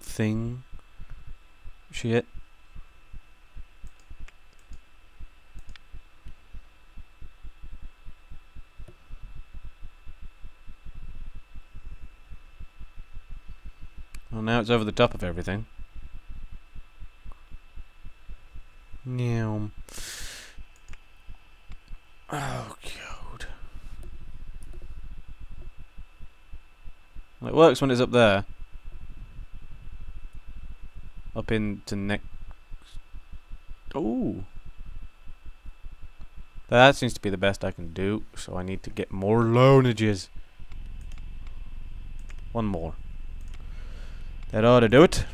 thing. Shit. Well, now it's over the top of everything. Meow. Oh, God. It works when it's up there. Into next. Oh. That seems to be the best I can do, so I need to get more loanages. One more. That ought to do it.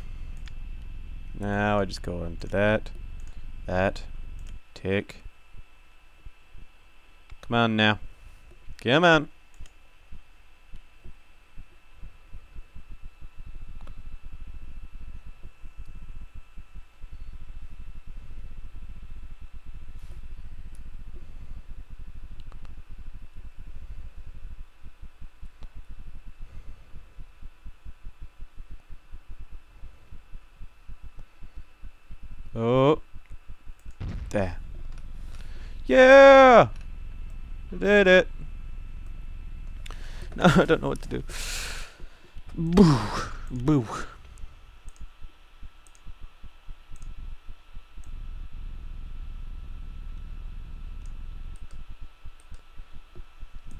Now I just go into that, that, tick. Come on now. Come on. Oh. There. Yeah! I did it. No, I don't know what to do. Boo. Boo.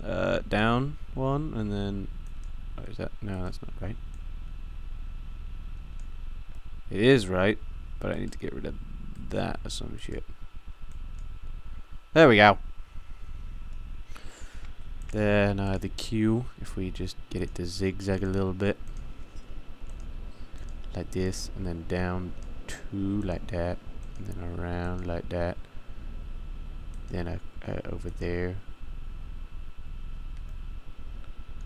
Uh, down one, and then... Oh, is that... No, that's not right. It is right, but I need to get rid of that or some shit. There we go. Then uh, the queue, if we just get it to zigzag a little bit. Like this, and then down two like that, and then around like that. Then uh, uh, over there.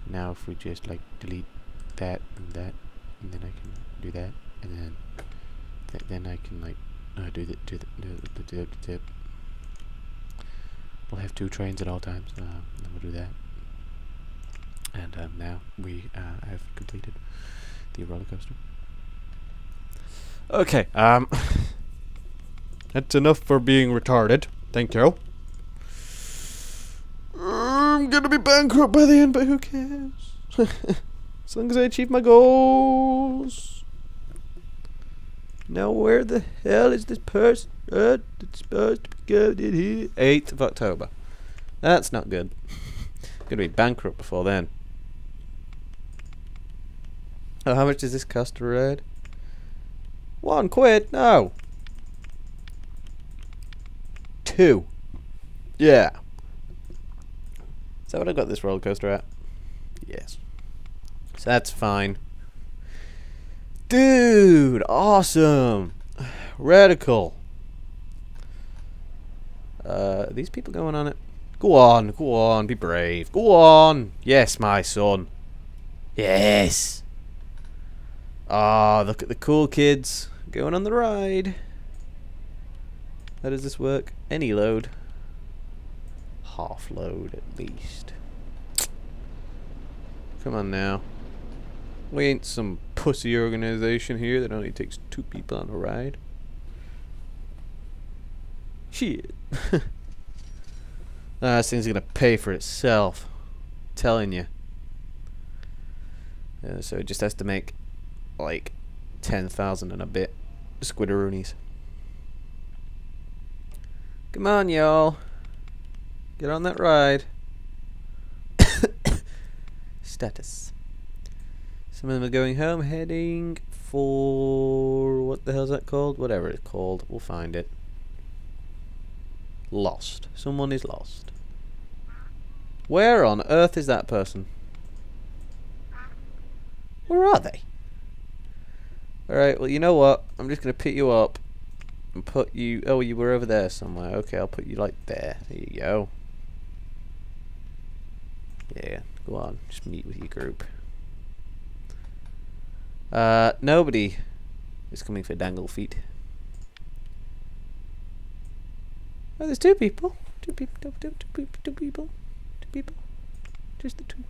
Now if we just like delete that and that, and then I can do that, and then th then I can like uh, do the do the do the, do We'll have two trains at all times. Uh, then we'll do that. And um, now we uh, have completed the roller coaster. Okay. Um, that's enough for being retarded. Thank you. I'm gonna be bankrupt by the end, but who cares? as long as I achieve my goals. Now, where the hell is this person? Uh, it's supposed to go did he? 8th of October. That's not good. Gonna be bankrupt before then. Oh, how much does this cost to ride? One quid? No. Two. Yeah. Is that what I got this roller coaster at? Yes. So that's fine. Dude, awesome. Radical. Uh, these people going on it? Go on, go on, be brave. Go on. Yes, my son. Yes. Ah, oh, look at the cool kids going on the ride. How does this work? Any load. Half load at least. Come on now. We ain't some pussy organization here that only takes two people on a ride. Shit. uh, this thing's gonna pay for itself. I'm telling you. Uh, so it just has to make like 10,000 and a bit squidderoonies. Come on, y'all. Get on that ride. Status. Some of them are going home, heading for... What the hell's that called? Whatever it's called. We'll find it. Lost. Someone is lost. Where on earth is that person? Where are they? Alright, well you know what? I'm just going to pick you up and put you... Oh, you were over there somewhere. Okay, I'll put you like there. There you go. Yeah, go on. Just meet with your group. Uh, nobody is coming for dangle feet. Oh, there's two people. Two people. Two, two, two, people. Two people. Two people. Just the two.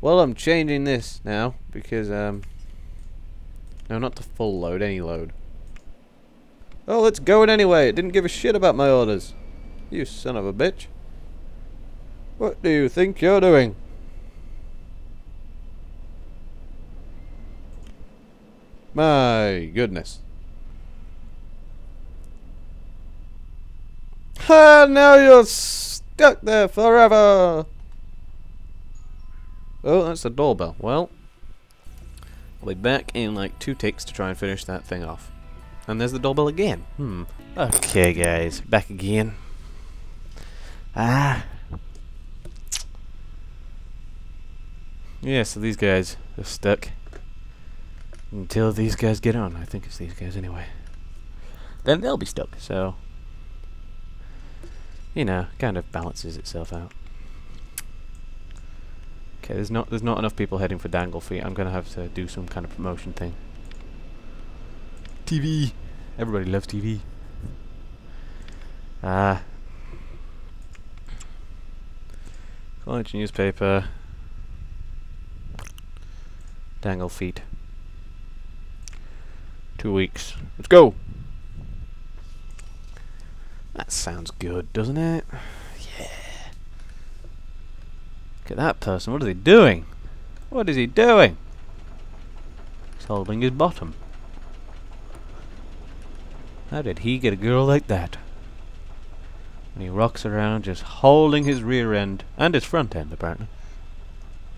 Well, I'm changing this now because um, No, not to full load, any load. Oh, let's go it anyway. It didn't give a shit about my orders. You son of a bitch. What do you think you're doing? My goodness. Ha! Now you're stuck there forever! Oh, that's the doorbell. Well, I'll be back in like two ticks to try and finish that thing off. And there's the doorbell again. Hmm. Okay, guys. Back again. Ah. Yeah, so these guys are stuck. Until these guys get on. I think it's these guys anyway. Then they'll be stuck, so... You know, kind of balances itself out. Okay, there's not there's not enough people heading for Dangle Feet. I'm gonna have to do some kind of promotion thing. TV. Everybody loves TV. Ah. College newspaper. Dangle feet. Two weeks. Let's go! That sounds good, doesn't it? Yeah. Look at that person. What is he doing? What is he doing? He's holding his bottom. How did he get a girl like that? And he rocks around just holding his rear end and his front end, apparently.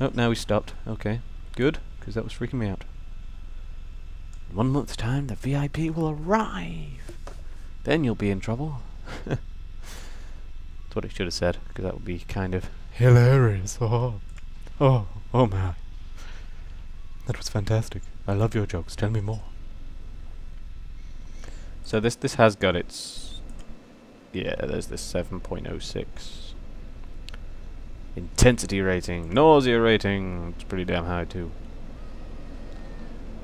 Oh, now he stopped. Okay, good, because that was freaking me out. In one month's time, the VIP will arrive. Then you'll be in trouble. That's what I should have said, because that would be kind of hilarious. Oh, oh, oh my. That was fantastic. I love your jokes. Tell me more. So this this has got its yeah. There's this 7.06 intensity rating, nausea rating. It's pretty damn high too.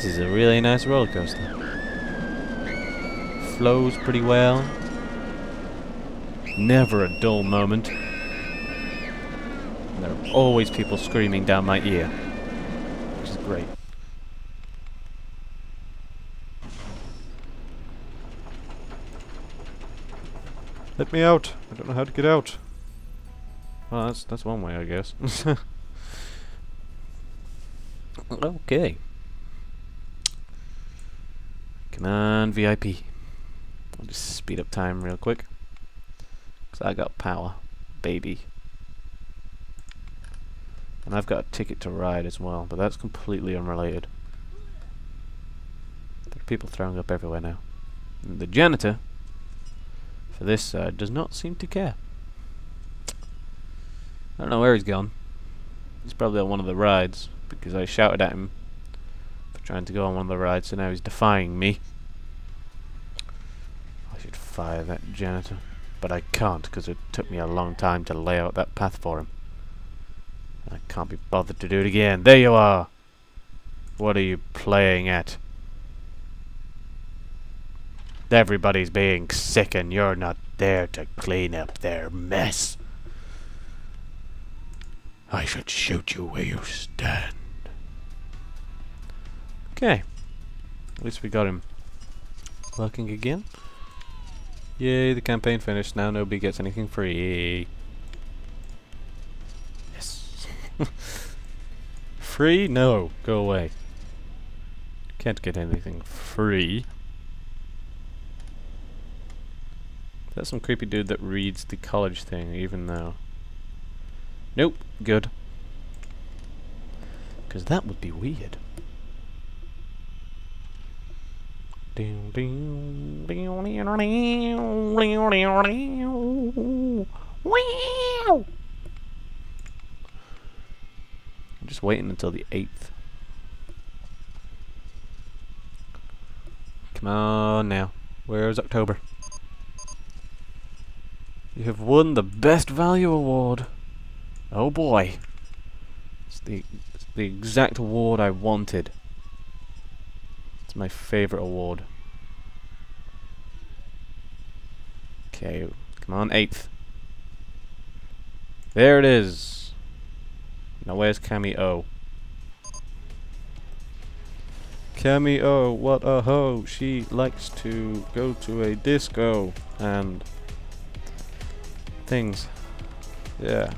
This is a really nice roller coaster. Flows pretty well. Never a dull moment. And there are always people screaming down my ear. Which is great. Let me out! I don't know how to get out. Well, that's that's one way, I guess. okay. Come on, VIP. I'll just speed up time real quick. Because I got power, baby. And I've got a ticket to ride as well, but that's completely unrelated. There are people throwing up everywhere now. And the janitor, for this side, does not seem to care. I don't know where he's gone. He's probably on one of the rides, because I shouted at him trying to go on one of the rides, so now he's defying me. I should fire that janitor, but I can't, because it took me a long time to lay out that path for him. I can't be bothered to do it again. There you are! What are you playing at? Everybody's being sick and you're not there to clean up their mess. I should shoot you where you stand. Okay. At least we got him working again. Yay, the campaign finished. Now nobody gets anything free. Yes. free? No. Go away. Can't get anything free. That's some creepy dude that reads the college thing, even though... Nope. Good. Because that would be weird. I'm just waiting until the 8th. Come on now. Where's October? You have won the Best Value Award. Oh boy. It's the, it's the exact award I wanted. It's my favorite award. Okay, come on, 8th. There it is. Now where's Cameo? Cameo, what a hoe. She likes to go to a disco and things. Yeah.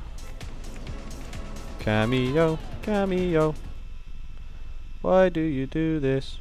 Cameo, cameo. Why do you do this?